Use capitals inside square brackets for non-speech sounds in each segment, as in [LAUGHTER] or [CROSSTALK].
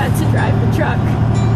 got to drive the truck.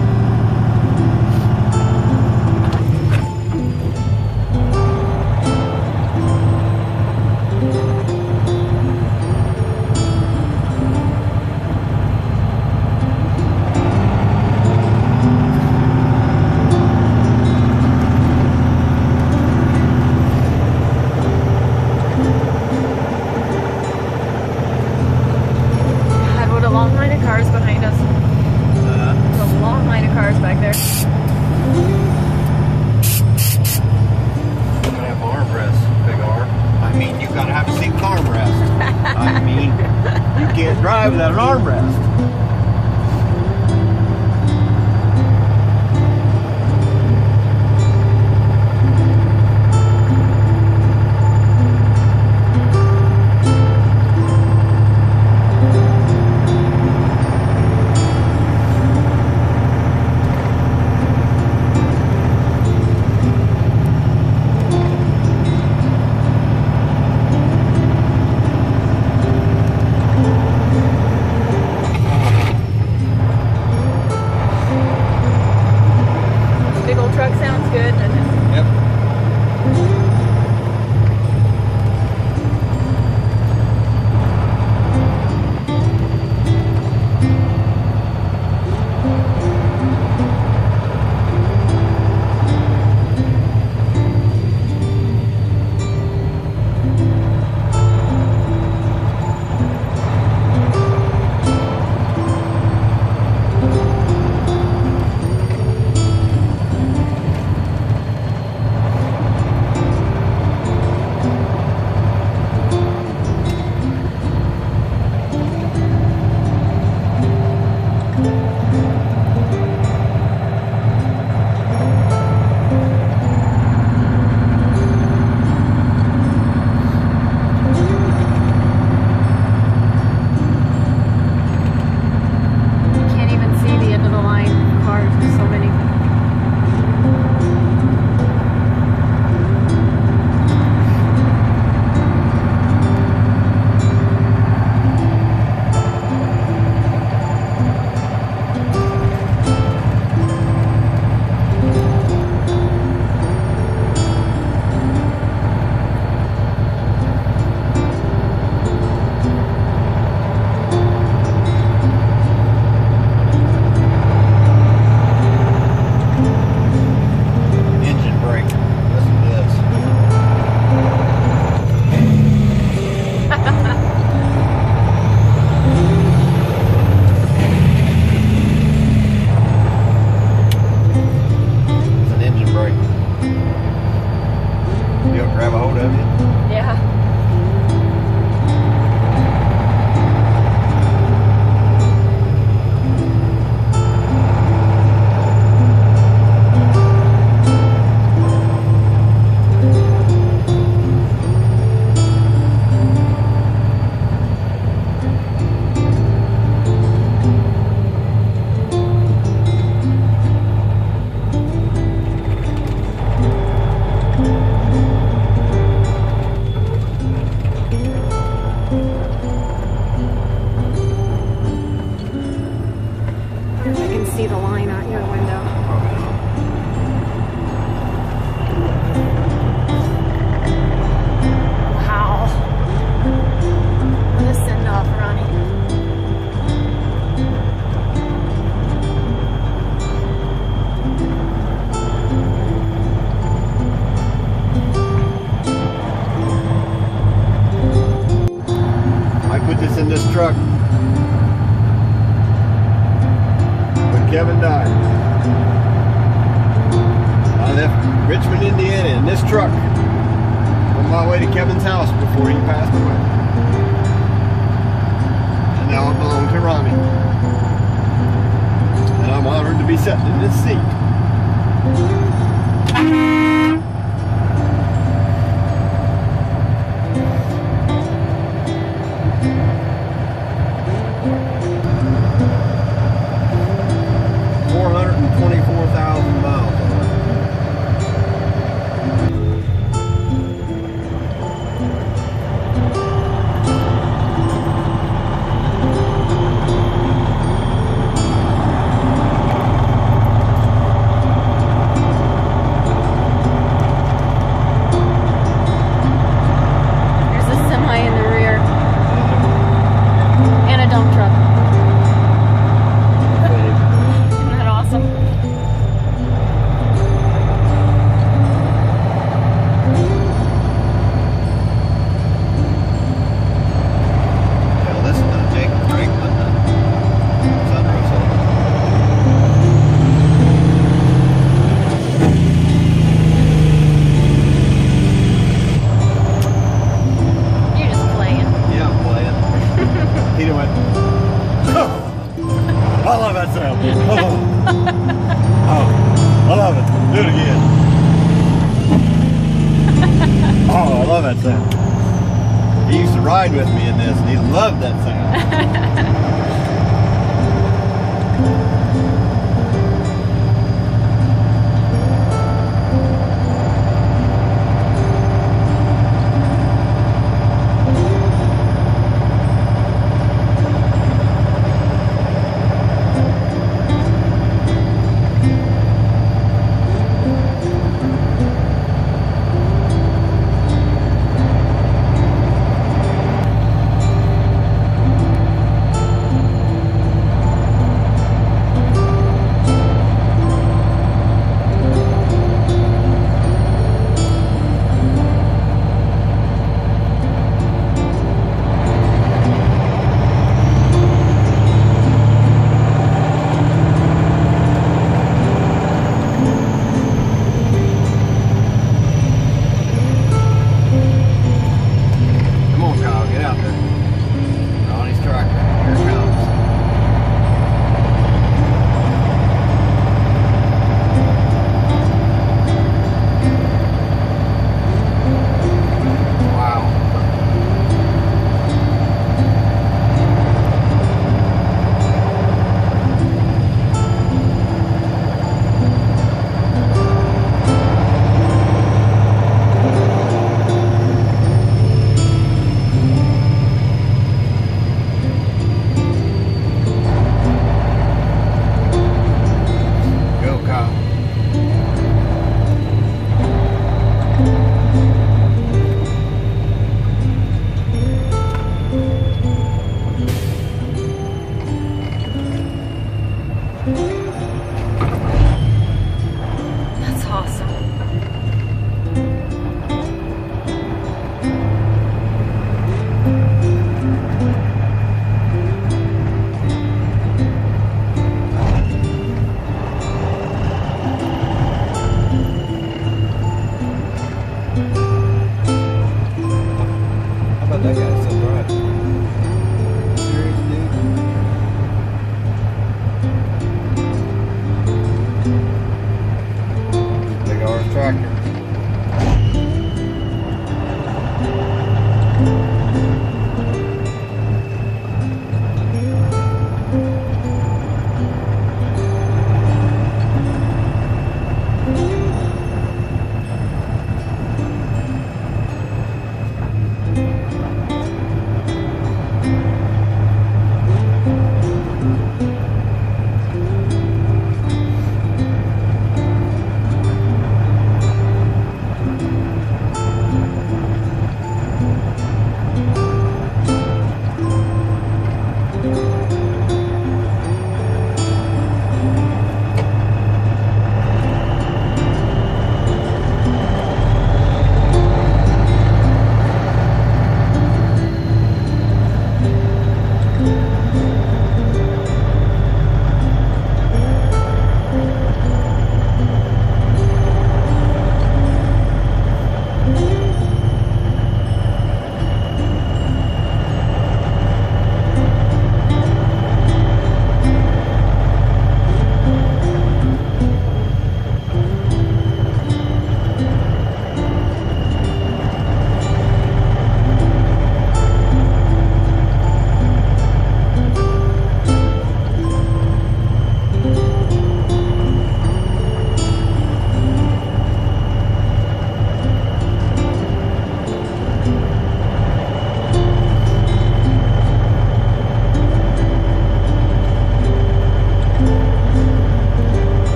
in this truck. But Kevin died. I left Richmond, Indiana in this truck on my way to Kevin's house before he passed away. And now I belong to Ronnie. And I'm honored to be sitting in this seat. Ride with me in this, and he loved that sound. [LAUGHS]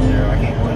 in there. I can't